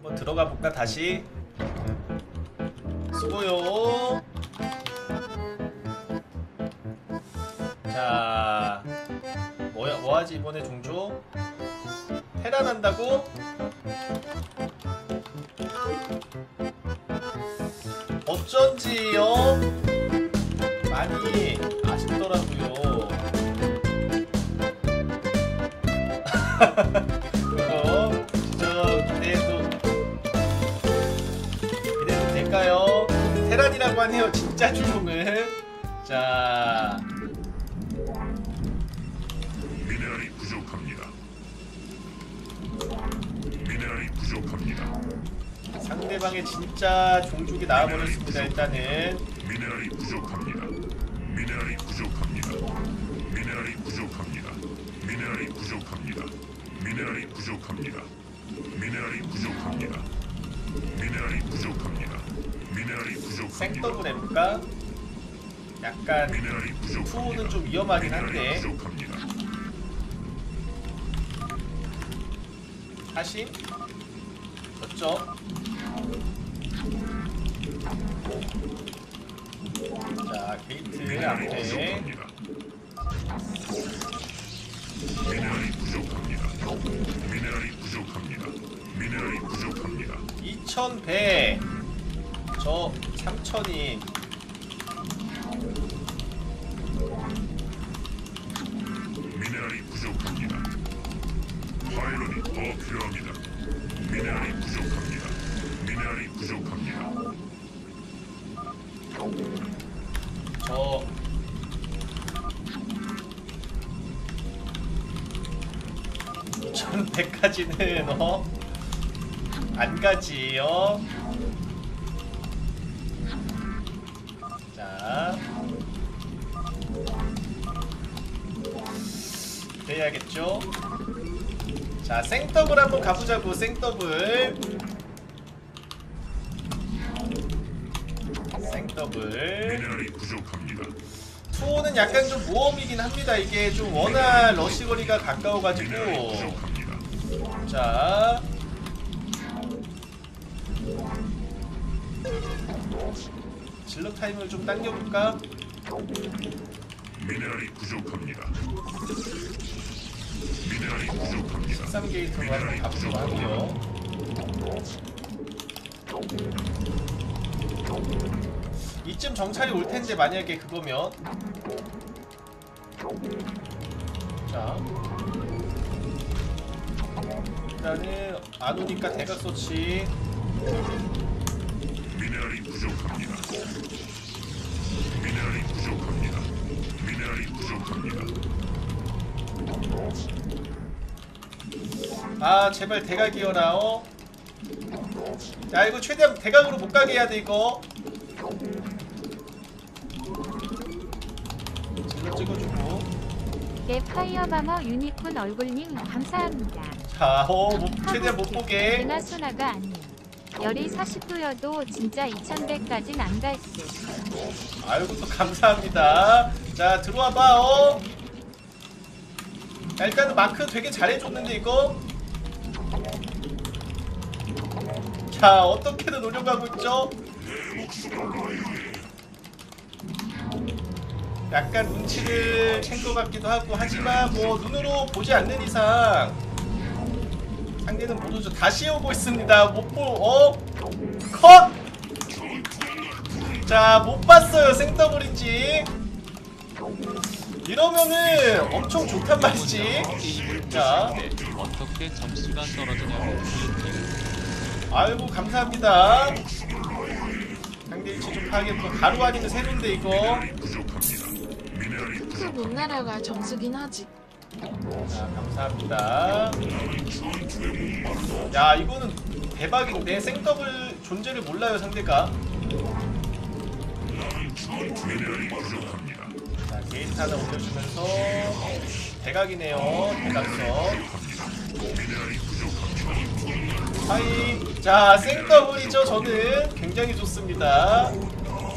한번 들어가 볼까? 다시. 수고요. 자 뭐야 뭐하지 이번에 종조? 테란 한다고? 어쩐지요? 많이 아쉽더라고요 테란이라고 하네요 진짜 주종을 자 미네랄이 부족합니다. 미네랄이 부족합니다. 상대방의 진짜 종족이 나와버렸습니다 일단은 미네랄이 부족합니다. 미네랄이 부족합니다. 미네랄이 부족합니다. 미네랄이 부족합니다. 미네랄이 부족합니다. 미네랄이 부족합니다. 미네랄이 부족합니다. 생더블 해볼까? 약간. 투호는 좀 위험하긴 한데. 사신 졌죠? 자 게이트 앞에. 미네랄이 부족합니다. 미네랄이 부족합니다. 미네랄이 부족합니다. 2100. 저 3000인. 미네랄이 부족합니다. pylon이 더 필요합니다. 미네랄이 부족합니다. 미네랄이 부족합니다. 저 천백까지는 어? 안 가지요. 그래야겠죠. 자, 생더블 한번 가보자고 생더블. 생더블. 투혼은 약간 좀 모험이긴 합니다. 이게 좀 워낙 러시 거리가 가까워가지고. 자 zealot 타임을 좀 당겨볼까? 미네랄이 부족합니다. 미네랄이 부족합니다. 13게이트로 한번 가보도록 하고요. 이쯤 정찰이 올 텐데 만약에 그거면 자 일단은 안 오니까 대각 소치 미네랄이 부족합니다. 미네랄이 부족합니다. 미네랄이 부족합니다. 아 제발 대각이어라 어? 야 이거 최대한 대각으로 못 가게 해야 돼 이거 질러 찍어주고 네 파이어마머 유니콘 얼굴님 감사합니다. 자 어, 못, 최대한 못 보게 제나 소나가 아님. 열이 40도여도 진짜 2100까진 안 갈 듯. 아이고 또 감사합니다 자 들어와봐 어? 야 일단은 마크 되게 잘해줬는데 이거 자 어떻게든 노려가고 있죠 약간 눈치를 챈 것 같기도 하고 하지만 뭐 눈으로 보지 않는 이상 상대는 모두 다시 오고 있습니다 못보 어? 컷! 자, 못 봤어요. 생더블인지. 이러면은 엄청 좋단 말이지. 자, 어떻게 점수가 떨어지냐고 아이고, 감사합니다. 상대 위치 좀 파악했고, 가루 아니면 이거. 미네랄이 그못 내려갈 점수긴 하지. 자, 감사합니다. 야, 이거는 대박인데. 생더블 존재를 몰라요, 상대가. 자, 게이트 하나 올려주면서. 대각이네요. 대각선. 하이 자 생더블이죠 저는 굉장히 좋습니다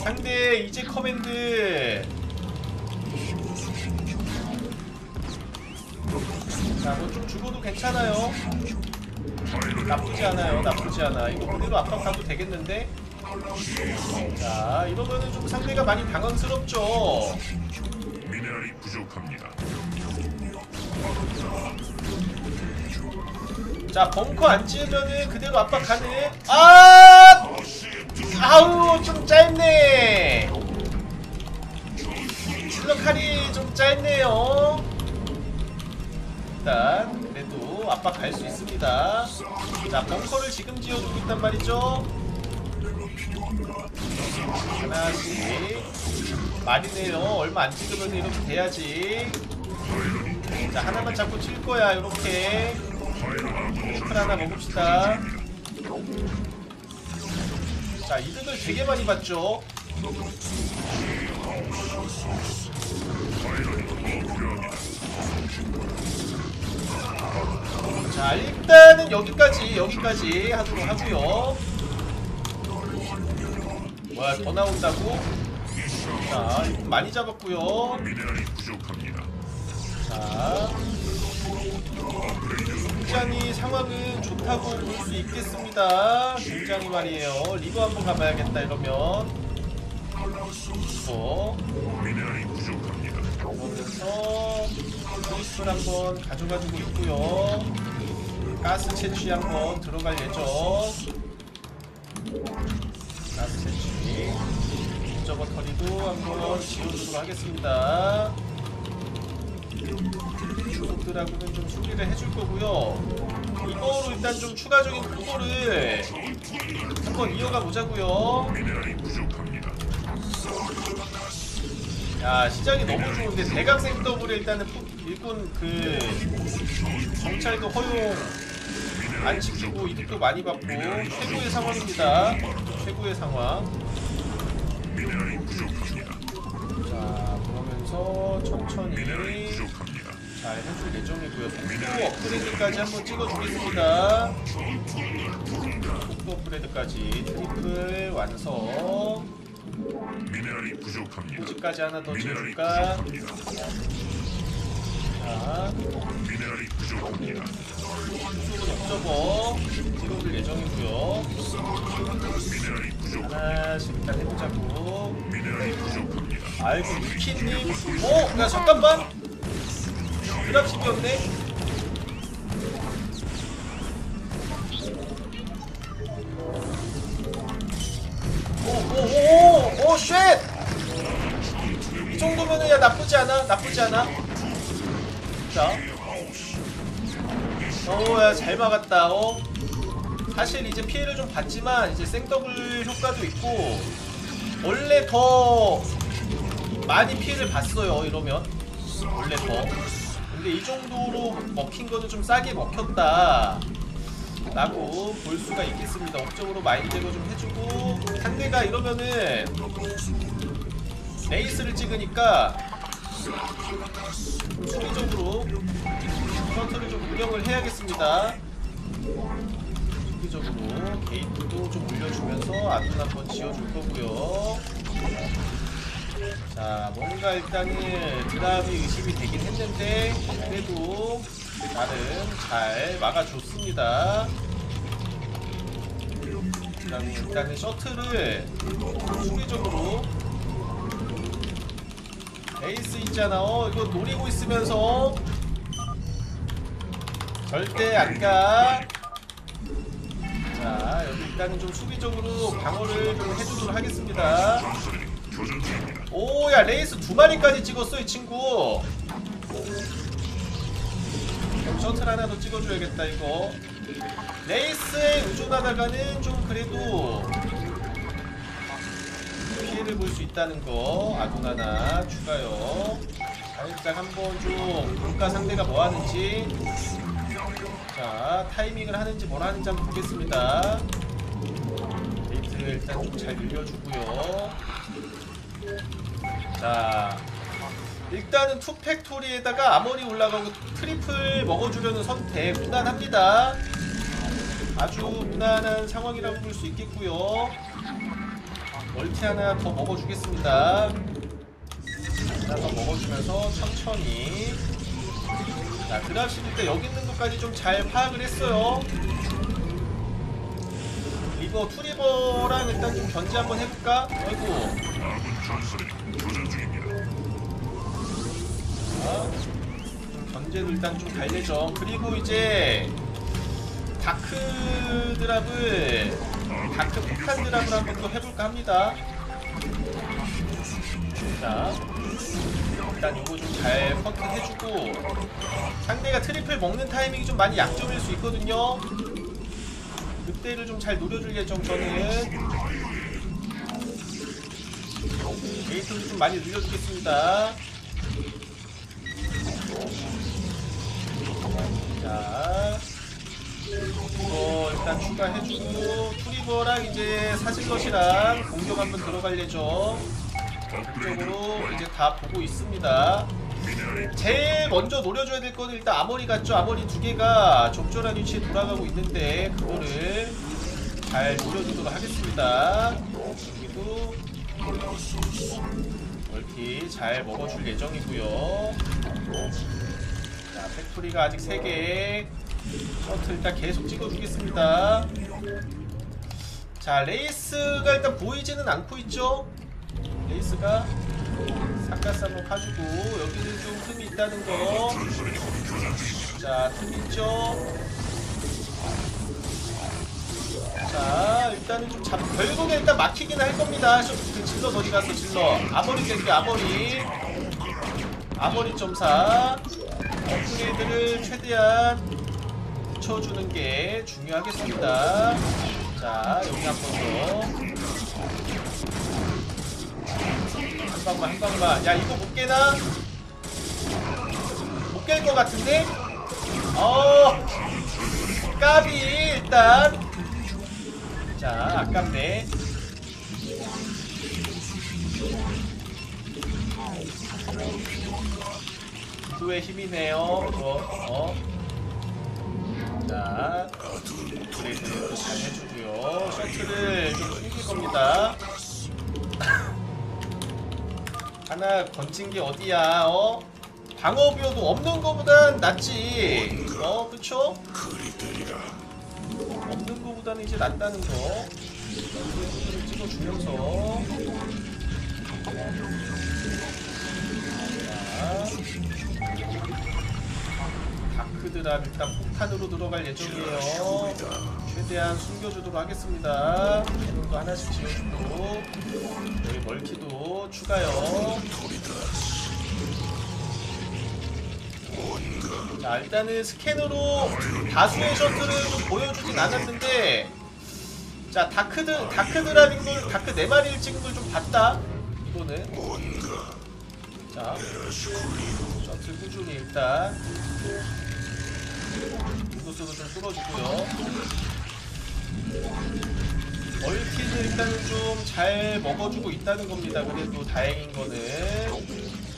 상대 이제 커맨드 자뭐 좀 죽어도 괜찮아요 나쁘지 않아요. 나쁘지 않아. 이거 그대로 압박가도 되겠는데? 자, 이러면은 좀 상대가 많이 당황스럽죠. 미네랄이 부족합니다. 자, 벙커 안 지으면은 그대로 압박 가능. 아! 아우, 좀 짧네. 슬러 칼이 좀 짧네요. 일단 그래도 압박 갈 수 있습니다. 자, 벙커를 지금 지어주고 있단 말이죠. 하나씩 말이네요. 얼마 안 찍으면 이렇게 돼야지. 자, 하나만 잡고 칠 거야. 이렇게. 하나 먹읍시다. 자, 이득을 되게 많이 봤죠. 자, 일단은 여기까지, 여기까지 하도록 하고요. 뭐야, 더 나온다고? 자, 많이 잡았고요. 자, 굉장히 상황은 좋다고 볼 수 있겠습니다. 굉장히 말이에요. 리그 한번 가봐야겠다 이러면. 어. 그러면서 크리스를 한번 가져가지고 있고요. 가스 채취 한번 들어갈 예정. 가스 채취. 저거 터리도 한번 지워주도록 하겠습니다. 주독들하고는 좀 수리를 해줄 거고요. 이거로 일단 좀 추가적인 구도를 한번 이어가 보자고요. 야 시작이 너무 좋은데 대각생 더블에 일단은 푸- 일꾼 그 정찰도 허용 안 지키고 이득도 많이 받고 최고의 상황입니다. 최고의 상황. 자 그러면서 천천히 잘 해줄 예정이고요. 속도 업그레이드까지 한번 찍어주겠습니다. 속도 업그레이드까지 트리플 완성. 미네랄이 부족합니다. 고지까지 하나 더? 부족합니다. 자, 미네랄이 부족합니다. 옵저버 찍어줄 예정이고요. 미네랄이 부족. 하나씩 일단 해보자고. 미네랄이 부족합니다. 아이고 유키님, 어? 야 잠깐만. dropship이었네. 오오오오 오, shit! 이 정도면은 야 나쁘지 않아, 나쁘지 않아. 자, 어야 잘 막았다. 어. 사실 이제 피해를 좀 받지만 이제 생더블 효과도 있고 원래 더 많이 피해를 봤어요 이러면 원래 더 근데 이 정도로 먹힌 거는 좀 싸게 먹혔다 라고 볼 수가 있겠습니다. 업적으로 마인 제거 좀 해주고 상대가 이러면은 레이스를 찍으니까 좀 수비적으로 컨트를 좀 운영을 해야겠습니다. 수비적으로 게이트도 좀 올려주면서 아둔 한번 지어줄 거고요 자 뭔가 일단은 드랍이 의심이 되긴 했는데 그래도 나름 잘 막아줬습니다. 그다음에 일단은 셔틀을 수비적으로 에이스 있잖아 어 이거 노리고 있으면서 절대 안가. 자 여기 일단은 좀 수비적으로 방어를 좀 해주도록 하겠습니다. 오야 wraith 두 마리까지 찍었어 이 친구. 셔틀 하나 더 찍어줘야겠다 이거. 레이스에 의존하다가는 좀 그래도 피해를 볼 수 있다는 거 아군 하나 추가요. 살짝 한번 좀 볼까 상대가 뭐 하는지. 자 타이밍을 하는지 뭘 하는지 한번 보겠습니다. 게이트 일단 좀 잘 늘려주고요 자 일단은 two factory에다가 armory 올라가고 트리플 먹어주려는 선택 무난합니다. 아주 무난한 상황이라고 볼 수 있겠고요. 멀티 하나 더 먹어주겠습니다. 하나 더 먹어주면서 천천히. 자 드랍 씹을 때 여기 있는 것까지 좀 잘 파악을 했어요. 이거 two reaver랑 일단 좀 견제 한번 해볼까? 아이고 견제도 일단 좀갈 예정 그리고 이제 dark drop을 dark 폭탄 drop을 한번 또 해볼까 합니다. 자 일단 이거 좀잘 커트 해주고 상대가 트리플 먹는 타이밍이 좀 많이 약점일 수 있거든요. 그때를 좀 잘 노려줄 예정 저는. 게이트도 좀 많이 늘려주겠습니다 자 이거 일단 추가해주고 투리버랑 이제 사실것이랑 공격 한번 들어갈 예정 이쪽으로 이제 다 보고 있습니다. 제일 먼저 노려줘야 될 거는 일단 아머리 같죠? 아머리 두 개가 적절한 위치에 돌아가고 있는데 그거를 잘 노려주도록 하겠습니다. 여기도 멀티 잘 먹어줄 예정이고요. 자, factory가 아직 3개. 셔틀 일단 계속 찍어주겠습니다. 자, wraith가 일단 보이지는 않고 있죠? wraith가 삭가스 한번 파주고, 여기는 좀 틈이 있다는 거. 자, 틈 있죠? 자, 일단은 좀 잡, 결국에 일단 막히긴 할 겁니다. 저, 그 질러 어디 갔어, 질러. 아머리 땡겨, 아머리. 아머리 점사. 업그레이드를 최대한 붙여주는 게 중요하겠습니다. 자, 여기 한 번 더. 한 방만, 한 방만. 야, 이거 못 깨나? 못 깰 것 같은데? 어, 까비, 일단. 자, 아깝네. 구두의 힘이네요. 이거, 어. 자, 브레이크도 잘 해주고요. 셔틀을 좀 숨길 겁니다. 하나 건진 게 어디야, 어? 방어비어도 없는 거보단 낫지. 어, 그쵸? 없는 거보다는 이제 낫다는 거. 찍어주면서. 다크드랍 일단 폭탄으로 들어갈 예정이에요. 최대한 숨겨주도록 하겠습니다. 캐논도 하나씩 지어주고 여기 멀티도 추가요. 자 일단은 스캔으로 다수의 셔틀을 좀 보여주진 않았는데 자 다크드 다크드랍인 걸 다크 네 마리를 찍은 걸 좀 봤다. 이거는 자 셔틀 꾸준히 일단 인구수도 좀 뚫어주고요. 멀티는 일단은 좀 잘 먹어주고 있다는 겁니다. 그래도 다행인 거는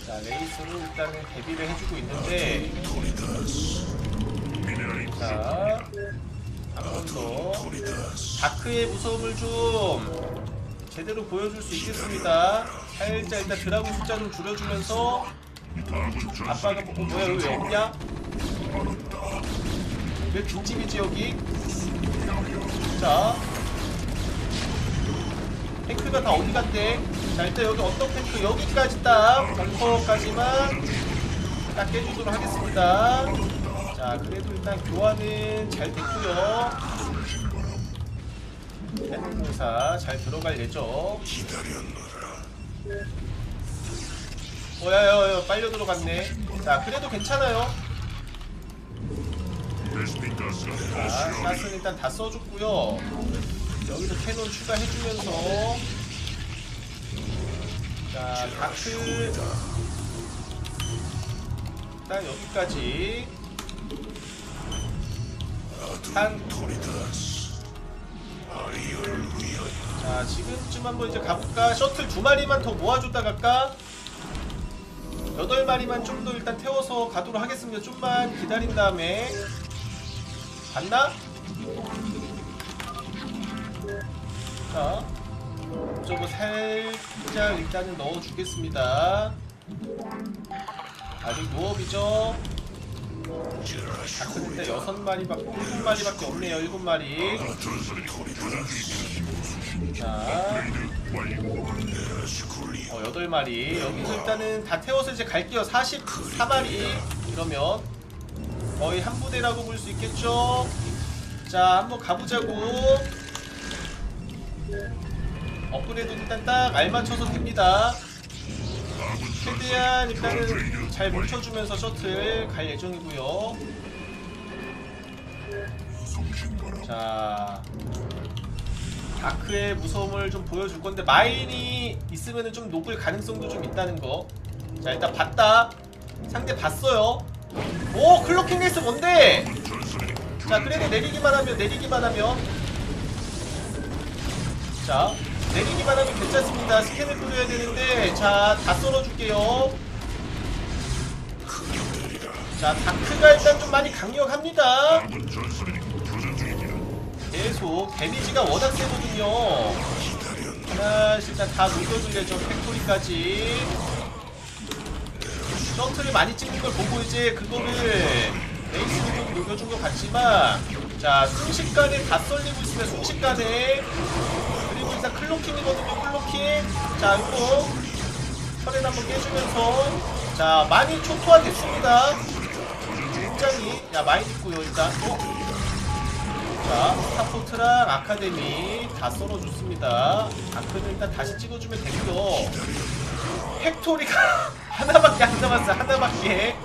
자 레이스는 일단은 대비를 해주고 있는데 자 한번더 다크의 무서움을 좀 제대로 보여줄 수 있겠습니다. 살짝 일단 드라군 숫자 좀 줄여주면서 아빠가 뭐, 어, 뭐야 왜 없냐? 왜 빈집이지 여기? 자. 탱크가 다 어디 갔대? 자 일단 여기 어떤 탱크? 여기까지 딱 벙커까지만 딱 깨주도록 하겠습니다. 자 그래도 일단 교환은 잘 됐고요. 해는 공사 잘 들어갈 예정. 어야야야 빨려 들어갔네. 자 그래도 괜찮아요 자, 가스는 일단 다 써줬고요. 여기서 캐논 추가해주면서 자, 다크 일단 여기까지 한 자, 지금쯤 한번 이제 가볼까? 셔틀 두 마리만 더 모아줬다 갈까? 여덟 마리만 좀 더 일단 태워서 가도록 하겠습니다. 좀만 기다린 다음에 봤나? 자, 저거 살짝 일단은 넣어주겠습니다. 아직 무업이죠? 다크는 일단 여섯 마리밖에 일곱 마리밖에 없네요. 일곱 마리. 자, 어 여덟 마리. 여기서 일단은 다 태워서 이제 갈게요. 44마리. 이러면 거의 한 부대라고 볼 수 있겠죠. 자, 한번 가보자고. 업그레이드 일단 딱 알맞춰서 됩니다. 최대한 일단은 잘 뭉쳐주면서 셔틀 갈 예정이고요. 자, 다크의 무서움을 좀 보여줄 건데 마인이 있으면은 좀 녹을 가능성도 좀 있다는 거. 자, 일단 봤다. 상대 봤어요. 오, 클로킹 레이스 뭔데? 자, 그래도 내리기만 하면 내리기만 하면 자, 내리기만 하면 괜찮습니다. 스캔을 뿌려야 되는데, 자, 다 썰어줄게요. 자, 다크가 일단 좀 많이 강력합니다. 계속 데미지가 워낙 세거든요. 하나씩 일단 다 녹여줄래죠. 팩토리까지. 셔틀을 많이 찍는 걸 보고 이제 그거를 레이스로 좀 녹여준 것 같지만 자 순식간에 다 썰리고 있으면 순식간에 그리고 일단 클로킹이거든요 클로킹 자 이거 터렛 한번 깨주면서 자 많이 초토화됐습니다 굉장히 야 많이 있고요 일단 어? 자, 스타포트랑 아카데미 다 썰어줬습니다. 다크는 일단 다시 찍어주면 되고요. 팩토리가 하나밖에 안 남았어요. 하나밖에.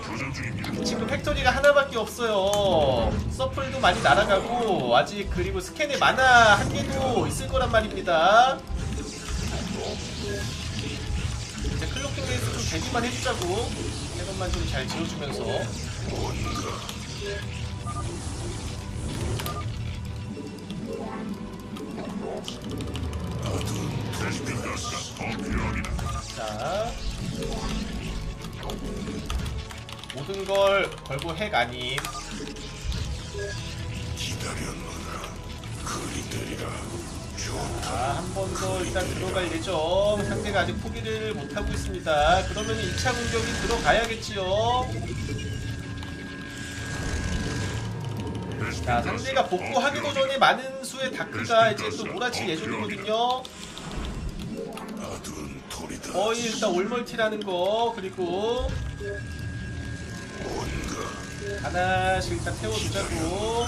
지금 팩토리가 하나밖에 없어요. 서플도 많이 날아가고 아직 그리고 스캔에 마나 한계도 있을 거란 말입니다. 이제 클로킹 레이스 좀 대비만 해주자고. 캐논만 좀 잘 지어주면서. 베 모든 걸 걸고 핵 아님. 자한 번 더 일단 들어갈 예정. 상대가 아직 포기를 못하고 있습니다. 그러면 2차 공격이 들어가야겠지요. 자 상대가 복구하기도 전에 많은 수의 다크가 이제 또 몰아칠 예정이거든요. 거의 일단 올멀티라는 거 그리고 하나씩 일단 태워주자고.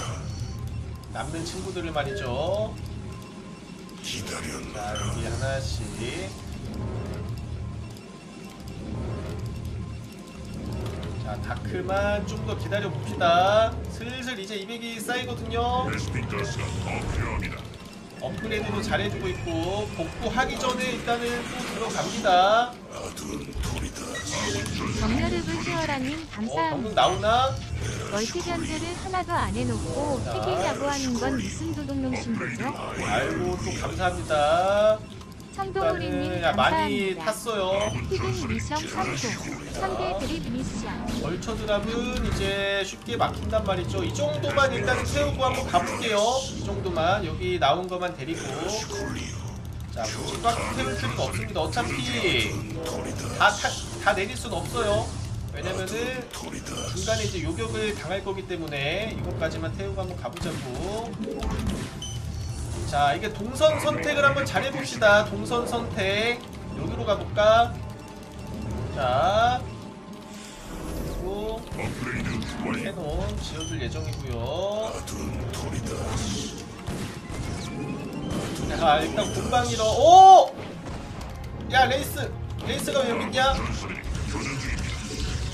남는 친구들을 말이죠. 자 여기 하나씩. 자 다크만 좀 더 기다려 봅시다. 슬슬 이제 200이 쌓이거든요. 업그레이드도 잘해주고 있고 복구하기 전에 일단은 또 들어갑니다 정렬읍을 태어라님 어 감사합니다. 나오나? 멀티 견제를 하나도 안 해놓고 핵이냐고 하는 건 무슨 도둑놈 심보죠? 아이고 또 감사합니다 야, 많이 감사합니다. 탔어요 히든 미션 3종 3대 드립 미션 벌처 드랍은 이제 쉽게 막힌단 말이죠 이 정도만 일단 태우고 한번 가볼게요 이 정도만 여기 나온 것만 데리고 꽉 태울 필요가 없습니다. 어차피 다, 타, 다 내릴 순 없어요. 왜냐면은 중간에 이제 요격을 당할 거기 때문에 이것까지만 태우고 한번 가보자고. 자 이게 동선 선택을 한번 잘 해봅시다. 동선 선택. 여기로 가볼까? 자 그리고. 캐논 지어줄 예정이고요 자 일단 공방이러 오! 야 레이스. 레이스가 왜 여기 있냐.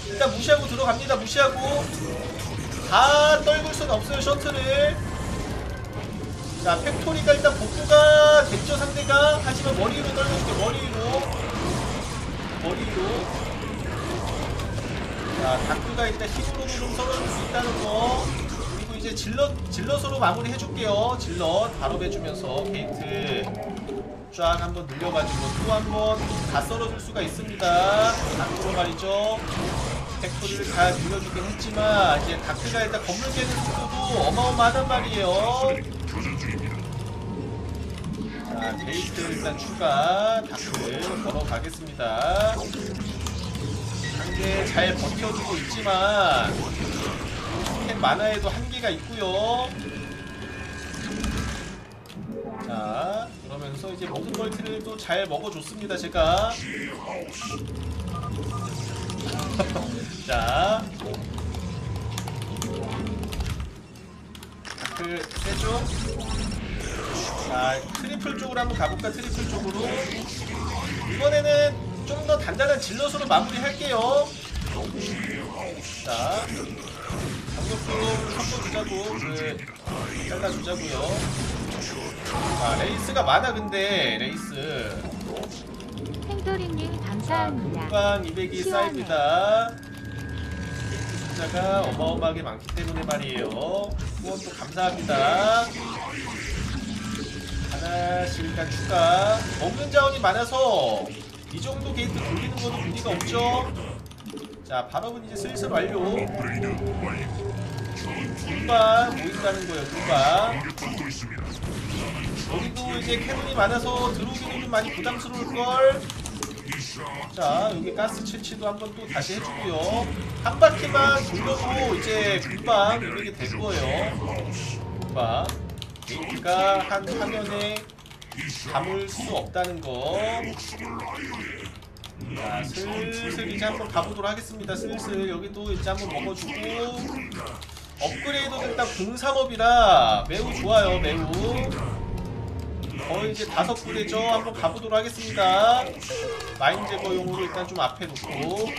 일단 무시하고 들어갑니다 무시하고. 다 떨굴 순 없어요 셔틀을. 자 팩토리가 일단 복구가 됐죠 상대가. 하지만 머리로 떨궈줄게 머리로. 머리로. 자 다크가 일단 힘으로도 좀 썰어줄 수 있다는 거 이제 질럿 질럿으로 마무리 해줄게요 질럿 바로 해주면서 게이트 쫙 한번 늘려가지고 또 한번 다 썰어줄 수가 있습니다 다크로 말이죠 팩토리를 다 늘려주긴 했지만 이제 다크가 일단 건물 깨는 속도도 어마어마하단 말이에요. 자, 게이트 일단 추가 다크 걸어가겠습니다. 상대 잘 버텨주고 있지만 마나에도 한계가 있고요. 자, 그러면서 이제 모든 멀티를 또 잘 먹어줬습니다, 제가. 자. 그, 세죠? 자, 트리플 쪽으로 한번 가볼까, 트리플 쪽으로. 이번에는 좀 더 단단한 질럿으로 마무리할게요. 자, 강력도 섞어주자고, 그, 잘라주자고요. 자, 레이스가 많아, 근데, 레이스. 팽돌이님 자, 감사합니다. 금방 200이 시원해. 쌓입니다. 숫자가 어마어마하게 많기 때문에 말이에요. 후원도 감사합니다. 하나씩 일단 추가. 먹는 자원이 많아서 이 정도 게이트 돌리는 거는 무리가 없죠. 자, 발업은 이제 슬슬 완료. 금방 모인다는 거예요, 있습니다. 여기도 이제 캐논이 많아서 들어오기는 좀 많이 부담스러울걸. 자, 여기 가스 채취도 한번 또 다시 해주고요. 한 바퀴만 돌려도 이제 금방 이렇게 될 거예요. 금방. 게이트가 한 화면에 담을 수 없다는 거. 자, 슬슬 이제 한번 가보도록 하겠습니다. 슬슬 여기도 이제 한번 먹어주고. 업그레이드 일단 03업이라 매우 좋아요, 매우. 거의 이제 다섯 부대죠. 한번 가보도록 하겠습니다. 마인 제거용으로 일단 좀 앞에 놓고.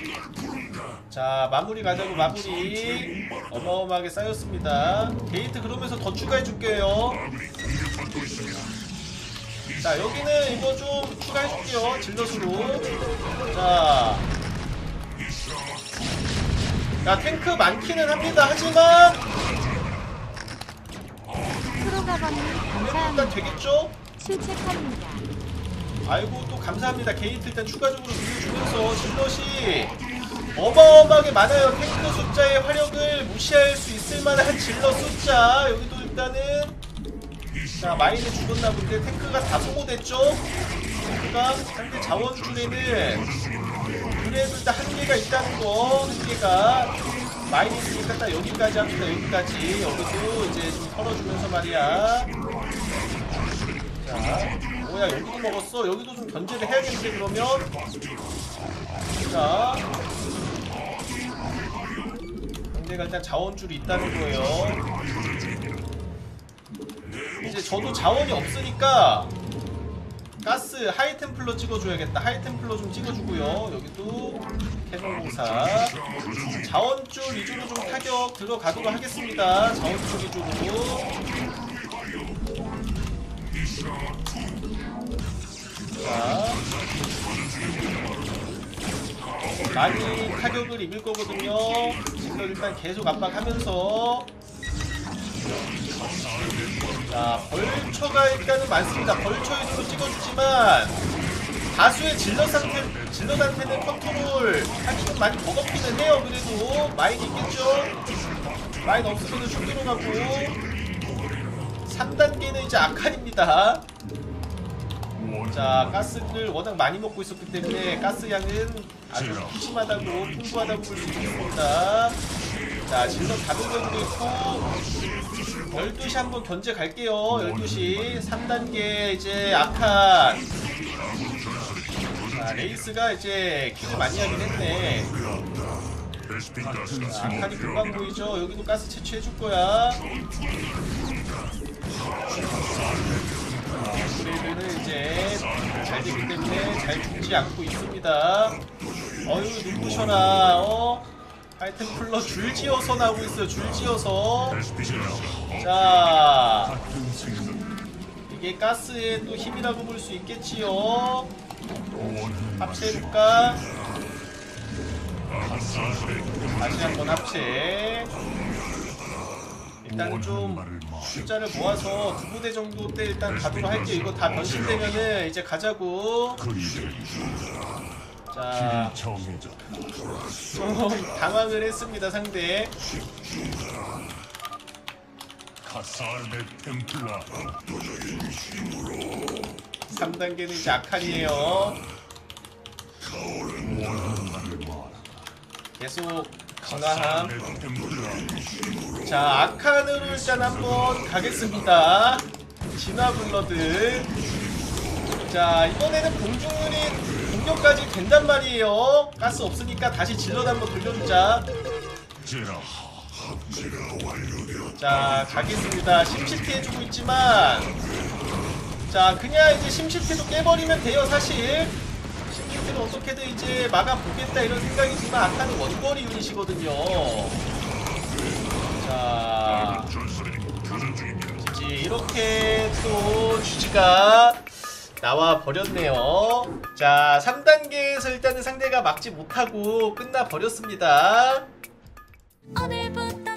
자, 마무리 가자고 마무리. 어마어마하게 쌓였습니다. 게이트 그러면서 더 추가해 줄게요. 자, 여기는 이거 좀 추가해 줄게요. zealot으로. 자. 야, 탱크 많기는 합니다. 하지만, 프로가버님 일단 감사합니다. 되겠죠? 실책합니다. 아이고 또 감사합니다. 게이트 일단 추가적으로 늘려주면서 zealot이 어마어마하게 많아요. 탱크 숫자의 화력을 무시할 수 있을 만한 zealot 숫자 여기도 일단은 자 마인에 죽었나 본데 탱크가 다 소모됐죠? 탱크가 상대 자원줄에는 그래도 일단 한계가 있다는 거 한계가 마인이 있으니까 딱 여기까지 합니다. 여기까지 여기도 이제 좀 털어주면서 말이야 자, 뭐야 여기도 먹었어. 여기도 좀 견제를 해야겠는데 그러면. 자, 상대가 일단 자원줄이 있다는 거예요. 이제 저도 자원이 없으니까 가스 하이템플러 찍어줘야겠다. 하이템플러 좀 찍어주고요. 여기도 캐논공사 자원줄 위주로 좀 타격 들어가도록 하겠습니다. 자원줄 위주로. 자. 많이 타격을 입을 거거든요. 지금 일단 계속 압박하면서. 자, vulture가 일단은 많습니다. vulture 위주로 찍어주지만, 다수의 zealot 상태, zealot한테는 컨트롤 하기 좀 많이 버겁기는 해요. 그래도, mine 있겠죠? mine 없으면 죽기로 가고, 3단계는 이제 archon입니다. 자 가스를 워낙 많이 먹고 있었기 때문에 가스 양은 아주 푸짐하다고 풍부하다고 볼 수 있습니다. 자 zealot 다 돌려주고 있고 12시 한번 견제 갈게요. 12시 3단계 이제 아칸 자 wraith가 이제 kill을 많이 하긴 했네. 자, 아칸이 금방 보이죠? 여기도 가스 채취해 줄 거야. 업그레이드는 이제 잘 되기 때문에 잘 죽지 않고 있습니다. 어휴 눈부셔라. 어? 하여튼 플러 줄 지어서 나오고 있어요. 줄 지어서. 베스핀 가스 자 이게 가스의 또 힘이라고 볼 수 있겠지요. 합체해볼까? 다시 한번 합체. 일단은 좀 숫자를 모아서 두 부대 정도 때 일단 가도록 할게요. 이거 다 변신되면은 이제 가자고. 자, 좀 당황을 했습니다 상대. 카살의 템플라. 3단계는 이제 아칸이에요. 계속 템플라. 자 아칸으로 일단 한번 가겠습니다. 진화 블러드. 자 이번에는 공중 유닛 공격까지 된단 말이에요. 가스 없으니까 다시 질럿 한번 돌려주자. 자 가겠습니다. 심시티 해주고 있지만. 자 그냥 이제 심시티도 깨버리면 돼요 사실. 심시티는 어떻게든 이제 막아보겠다 이런 생각이지만 아칸은 원거리 유닛이거든요. 자. 이제 이렇게 또 주지가 나와 버렸네요. 자 3단계에서 일단은 상대가 막지 못하고 끝나 버렸습니다. 오늘부터